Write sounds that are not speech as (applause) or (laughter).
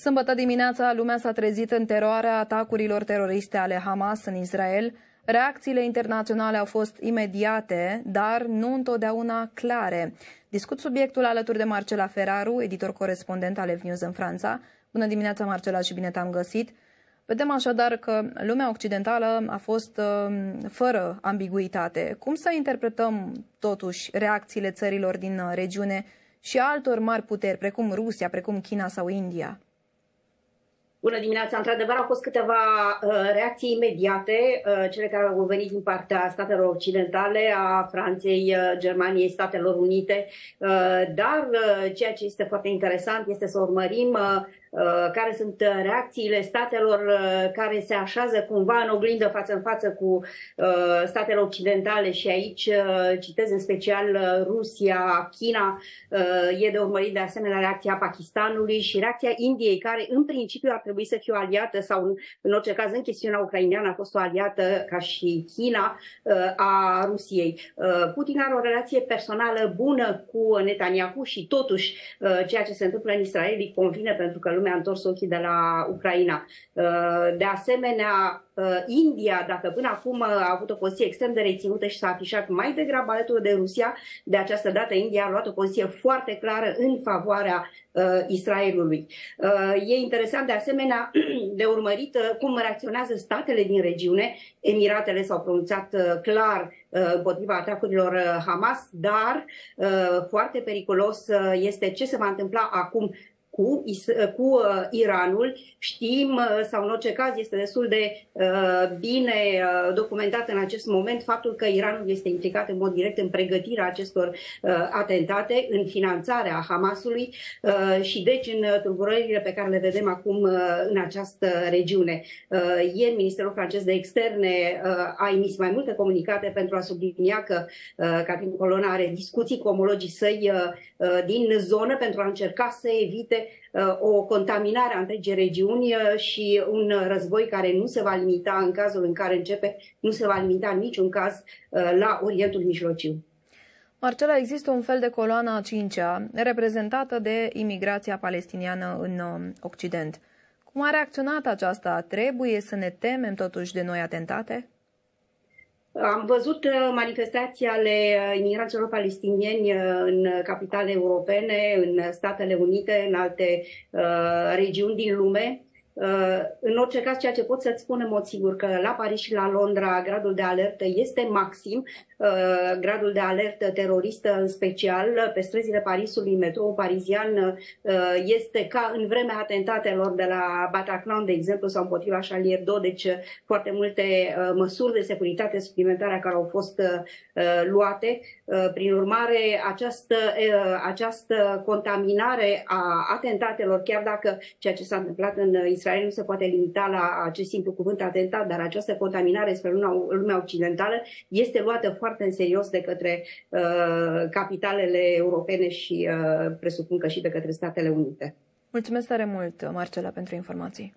Sâmbătă dimineața, lumea s-a trezit în teroarea atacurilor teroriste ale Hamas în Israel. Reacțiile internaționale au fost imediate, dar nu întotdeauna clare. Discut subiectul alături de Marcela Ferraru, editor corespondent al News în Franța. Bună dimineața, Marcela, și bine te-am găsit. Vedem așadar că lumea occidentală a fost uh, fără ambiguitate. Cum să interpretăm totuși reacțiile țărilor din uh, regiune și altor mari puteri, precum Rusia, precum China sau India? Bună dimineața! Într-adevăr, au fost câteva uh, reacții imediate, uh, cele care au venit din partea statelor occidentale, a Franței, uh, Germaniei, Statelor Unite, uh, dar uh, ceea ce este foarte interesant este să urmărim uh, Uh, care sunt uh, reacțiile statelor uh, care se așează cumva în oglindă față în față cu statele occidentale și aici citez în special Rusia, China, e de urmărit de asemenea reacția Pakistanului și reacția Indiei, care în principiu ar trebui să fie o aliată sau în orice caz în chestiunea ucraineană a fost o aliată ca și China a Rusiei. Putin are o relație personală bună cu Netanyahu și totuși ceea ce se întâmplă în Israel îi convine pentru că lumea a întors ochii de la Ucraina. Uh, de asemenea, uh, India, dacă până acum a avut o poziție extrem de reținută și s-a afișat mai degrabă alături de Rusia, de această dată India a luat o poziție foarte clară în favoarea uh, Israelului. E interesant de asemenea (clears throat) de urmărit cum reacționează statele din regiune. Emiratele s-au pronunțat clar împotriva atacurilor Hamas, dar foarte periculos este ce se va întâmpla acum cu, cu uh, Iranul. Știm, uh, sau în orice caz este destul de uh, bine uh, documentat în acest moment, faptul că Iranul este implicat în mod direct în pregătirea acestor uh, atentate, în finanțarea Hamasului uh, și deci în tulburările pe care le vedem acum uh, în această regiune. Uh, ieri Ministerul francez de Externe uh, a emis mai multe comunicate pentru a sublinia că uh, Catrin Colonna are discuții cu omologii săi uh, uh, din zonă pentru a încerca să evite Uh, o contaminare a întregii regiuni uh, și un război care nu se va limita în cazul în care începe, nu se va limita în niciun caz uh, la Orientul Mijlociu. Marcela, există un fel de coloană a cincea reprezentată de imigrația palestiniană în Occident. Cum a reacționat aceasta? Trebuie să ne temem totuși de noi atentate? Am văzut uh, manifestații ale uh, imigranților palestinieni uh, în capitale europene, în Statele Unite, în alte uh, regiuni din lume. Uh, în orice caz, ceea ce pot să-ți spun în mod sigur că la Paris și la Londra gradul de alertă este maxim, uh, gradul de alertă teroristă în special pe străzile Parisului, metrou parizian uh, este ca în vremea atentatelor de la Bataclan, de exemplu, sau împotriva Charlie Hebdo, deci foarte multe măsuri de securitate suplimentare care au fost luate. Prin urmare, această, această contaminare a atentatelor, chiar dacă ceea ce s-a întâmplat în Israel Israel nu se poate limita la acest simplu cuvânt atentat, dar această contaminare spre lumea occidentală este luată foarte în serios de către uh, capitalele europene și uh, presupun că și de către Statele Unite. Mulțumesc tare mult, Marcela, pentru informații.